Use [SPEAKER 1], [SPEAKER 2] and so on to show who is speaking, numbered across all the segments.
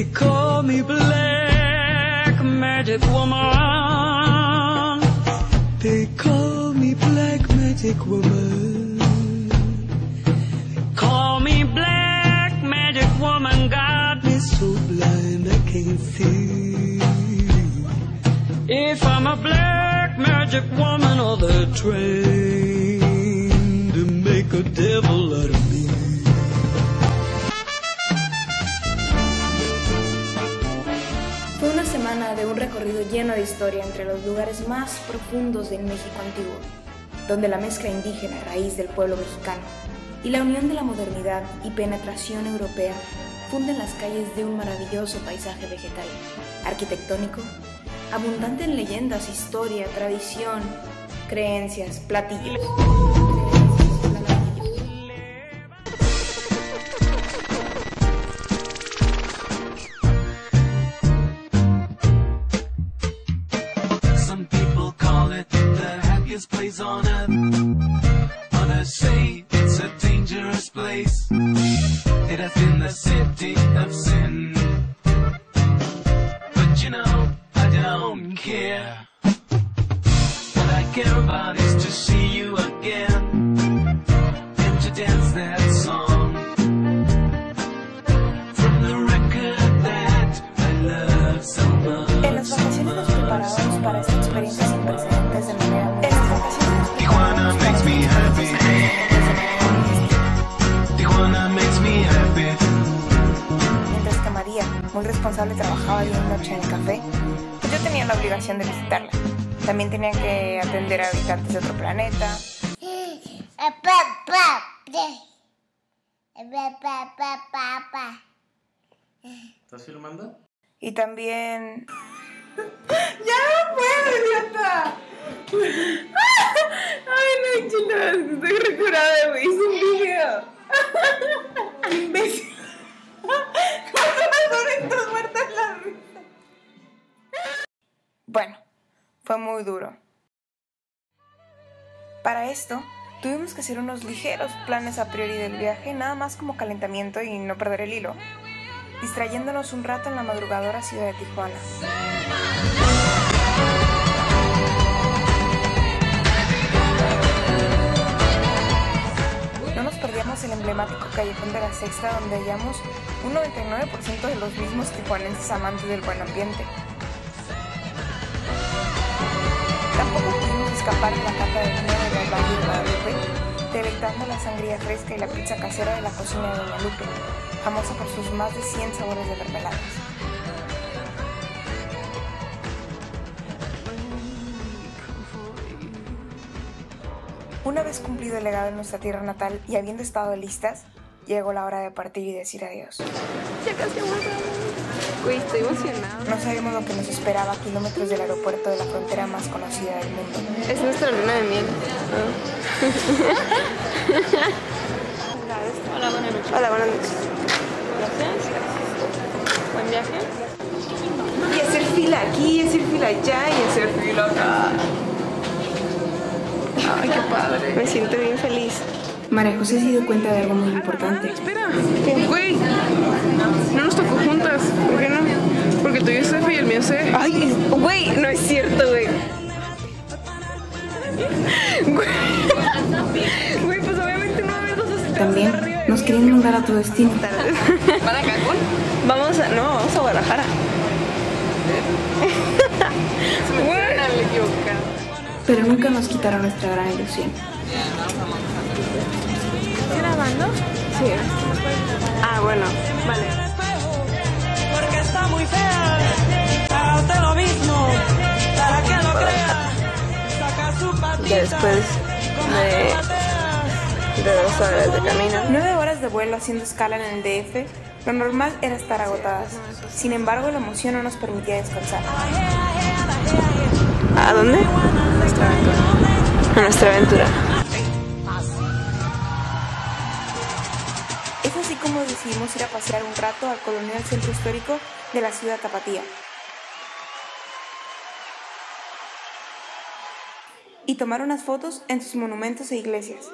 [SPEAKER 1] They call me Black Magic Woman. They call me Black Magic Woman. Call me Black Magic Woman. Got me so blind I can't see. If I'm a black magic woman or they're trained to make a devil
[SPEAKER 2] semana de un recorrido lleno de historia entre los lugares más profundos del México antiguo, donde la mezcla indígena raíz del pueblo mexicano y la unión de la modernidad y penetración europea funden las calles de un maravilloso paisaje vegetal, arquitectónico, abundante en leyendas, historia, tradición, creencias, platillos.
[SPEAKER 1] Dangerous place.
[SPEAKER 2] Obligación de visitarla. También tenía que atender a habitantes de otro planeta.
[SPEAKER 3] ¿Estás filmando?
[SPEAKER 2] Y también... ¡Ya no puedo, idiota! Ay, no, hacer unos ligeros planes a priori del viaje, nada más como calentamiento y no perder el hilo, distrayéndonos un rato en la madrugadora ciudad de Tijuana. No nos perdíamos el emblemático callejón de la Sexta donde hallamos un 99% de los mismos tijuanenses amantes del buen ambiente. Tampoco pudimos escapar de la cata de vino de la Valle de Guadalupe, deleitando la sangría fresca y la pizza casera de la cocina de Doña Lupe, famosa por sus más de 100 sabores de mermeladas. Una vez cumplido el legado en nuestra tierra natal y habiendo estado listas, llegó la hora de partir y decir adiós.
[SPEAKER 4] Güey, estoy emocionada.
[SPEAKER 2] No sabíamos lo que nos esperaba a kilómetros del aeropuerto de la frontera más conocida del mundo.
[SPEAKER 4] Es nuestra luna de miel. Hola, buenas noches. Hola, buenas noches. Gracias. Buen viaje.
[SPEAKER 2] Y hacer fila aquí, y hacer fila allá, y hacer fila acá.
[SPEAKER 4] Ay, qué padre. Me siento bien feliz.
[SPEAKER 2] María José se dio cuenta de algo muy importante.
[SPEAKER 4] Espera. Güey. No nos tocó juntas. ¿Por qué no? Porque el tuyo es F y el mío es C. Ay, güey, no es cierto, güey. Güey. Pues obviamente no va a haber dos
[SPEAKER 2] También nos querían mandar a tu destino,
[SPEAKER 4] ¿Van a Cancún? Vamos a. No, vamos a Guadalajara.
[SPEAKER 2] Pero nunca nos quitaron nuestra gran ilusión.
[SPEAKER 4] ¿Estás grabando? Sí. Ah, bueno, vale.
[SPEAKER 1] Porque está muy fea. Hazte lo mismo. Para que lo crea. Saca su patita.
[SPEAKER 4] Ya después de, de dos horas de camino.
[SPEAKER 2] Nueve horas de vuelo haciendo escala en el DF, lo normal era estar agotadas. Sin embargo, la emoción no nos permitía descansar.
[SPEAKER 4] ¿A dónde? Nuestra aventura. A nuestra aventura.
[SPEAKER 2] Es así como decidimos ir a pasear un rato al colonial centro histórico de la ciudad Tapatía. Y tomar unas fotos en sus monumentos e iglesias.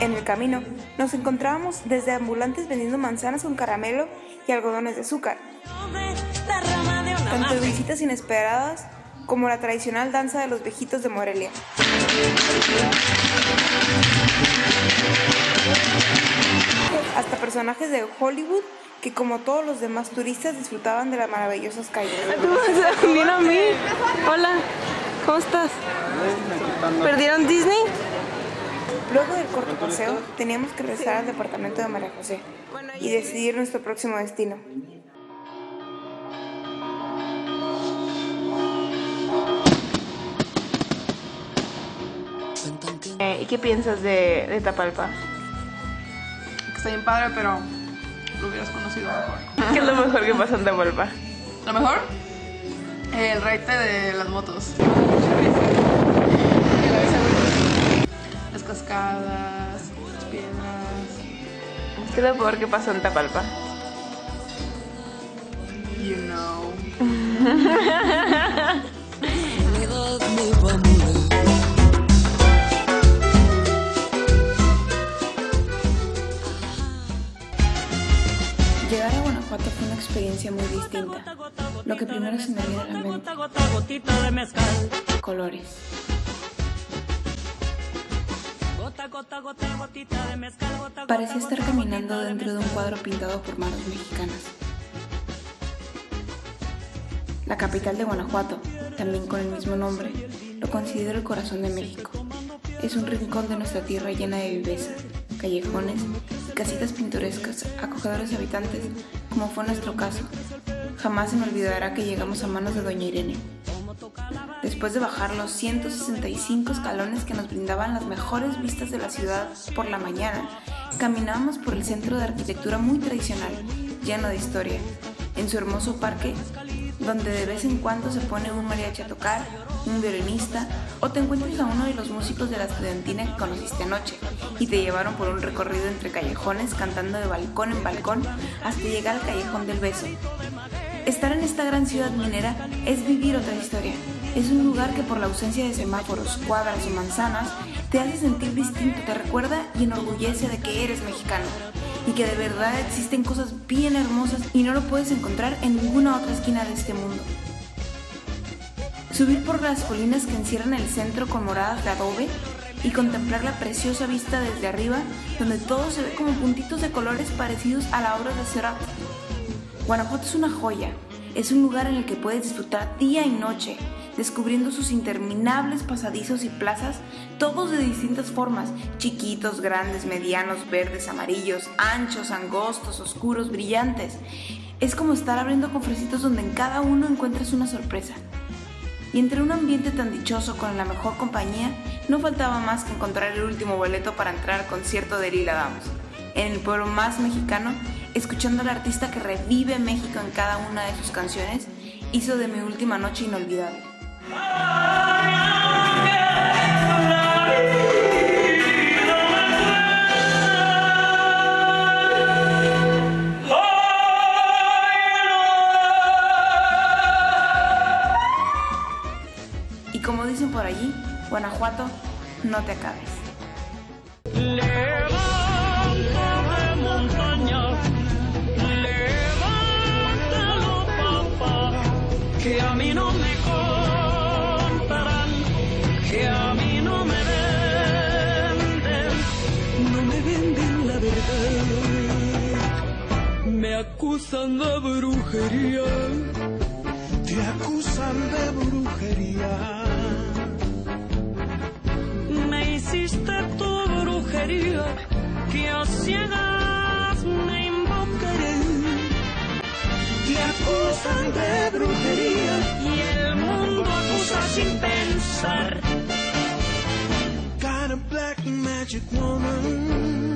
[SPEAKER 2] En el camino nos encontrábamos desde ambulantes vendiendo manzanas con caramelo y algodones de azúcar, tanto visitas inesperadas como la tradicional danza de los viejitos de Morelia. Hasta personajes de Hollywood que como todos los demás turistas disfrutaban de las maravillosas calles.
[SPEAKER 4] ¿Tú vas a unir a mí? Hola, ¿cómo estás? ¿Perdieron Disney?
[SPEAKER 2] Luego del corto paseo, teníamos que regresar al departamento de María José y decidir nuestro próximo destino.
[SPEAKER 4] Eh, ¿Y qué piensas de, de Tapalpa?
[SPEAKER 5] Está bien padre, pero lo hubieras conocido mejor.
[SPEAKER 4] ¿Qué es lo mejor que pasa en Tapalpa?
[SPEAKER 5] ¿Lo mejor? El raite de las motos. Las cascadas, las piedras.
[SPEAKER 4] ¿Qué es lo mejor que pasa en Tapalpa?
[SPEAKER 5] You know.
[SPEAKER 2] Llegar a Guanajuato fue una experiencia muy distinta. Lo que primero se me viene a la mente, colores. Parecía estar caminando dentro de un cuadro pintado por manos mexicanas. La capital de Guanajuato, también con el mismo nombre, lo considero el corazón de México. Es un rincón de nuestra tierra llena de viveza, callejones casitas pintorescas, acogedores habitantes, como fue nuestro caso. Jamás se me olvidará que llegamos a manos de Doña Irene. Después de bajar los 165 escalones que nos brindaban las mejores vistas de la ciudad por la mañana, caminábamos por el centro de arquitectura muy tradicional, lleno de historia, en su hermoso parque, donde de vez en cuando se pone un mariachi a tocar, un violinista, o te encuentras a uno de los músicos de la estudiantina que conociste anoche y te llevaron por un recorrido entre callejones cantando de balcón en balcón hasta llegar al callejón del beso. Estar en esta gran ciudad minera es vivir otra historia. Es un lugar que por la ausencia de semáforos, cuadras o manzanas te hace sentir distinto, te recuerda y enorgullece de que eres mexicano y que de verdad existen cosas bien hermosas y no lo puedes encontrar en ninguna otra esquina de este mundo. Subir por las colinas que encierran el centro con moradas de adobe y contemplar la preciosa vista desde arriba donde todo se ve como puntitos de colores parecidos a la obra de Seurat. Guanajuato es una joya, es un lugar en el que puedes disfrutar día y noche, descubriendo sus interminables pasadizos y plazas, todos de distintas formas, chiquitos, grandes, medianos, verdes, amarillos, anchos, angostos, oscuros, brillantes. Es como estar abriendo cofrecitos donde en cada uno encuentras una sorpresa. Entre un ambiente tan dichoso con la mejor compañía, no faltaba más que encontrar el último boleto para entrar al concierto de Lila Downs, en el pueblo más mexicano, escuchando al artista que revive México en cada una de sus canciones, hizo de mi última noche inolvidable. Guanajuato, no te acabes.
[SPEAKER 1] Levántame montaña, levántalo papá, que a mí no me contarán, que a mí no me venden, no me venden la verdad, me acusan de brujería,
[SPEAKER 6] Te acusan de brujería.
[SPEAKER 1] Que a ciegas me invocaré.
[SPEAKER 6] Te acusan de brujería.
[SPEAKER 1] Y el mundo acusa sin pensar.
[SPEAKER 6] Got a black magic woman.